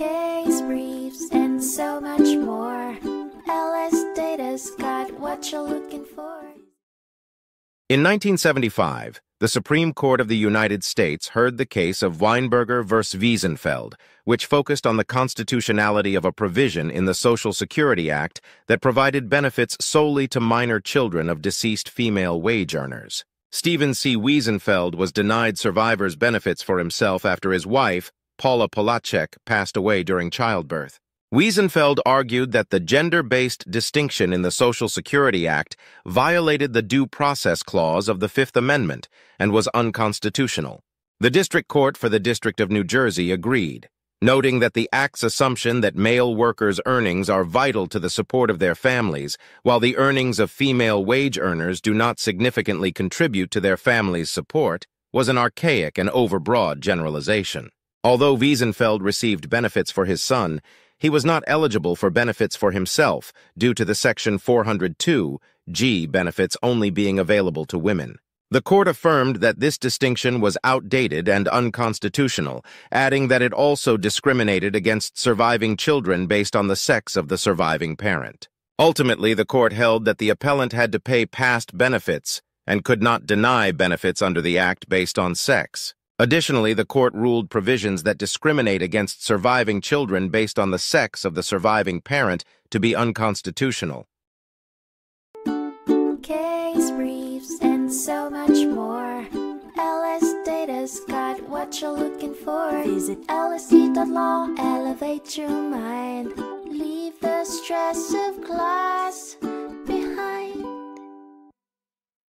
case briefs, and so much more. LS Data's got what you're looking for. In 1975, the Supreme Court of the United States heard the case of Weinberger v. Wiesenfeld, which focused on the constitutionality of a provision in the Social Security Act that provided benefits solely to minor children of deceased female wage earners. Stephen C. Wiesenfeld was denied survivor's benefits for himself after his wife, Paula Polatschek, passed away during childbirth. Wiesenfeld argued that the gender-based distinction in the Social Security Act violated the Due Process Clause of the Fifth Amendment and was unconstitutional. The District Court for the District of New Jersey agreed noting that the Act's assumption that male workers' earnings are vital to the support of their families, while the earnings of female wage earners do not significantly contribute to their families' support, was an archaic and overbroad generalization. Although Wiesenfeld received benefits for his son, he was not eligible for benefits for himself due to the Section 402 G benefits only being available to women. The court affirmed that this distinction was outdated and unconstitutional, adding that it also discriminated against surviving children based on the sex of the surviving parent. Ultimately, the court held that the appellant had to pay past benefits and could not deny benefits under the Act based on sex. Additionally, the court ruled provisions that discriminate against surviving children based on the sex of the surviving parent to be unconstitutional. Case briefs and so much more. LS Data's got what you're looking for. Visit lsd.law, elevate your mind. Leave the stress of class.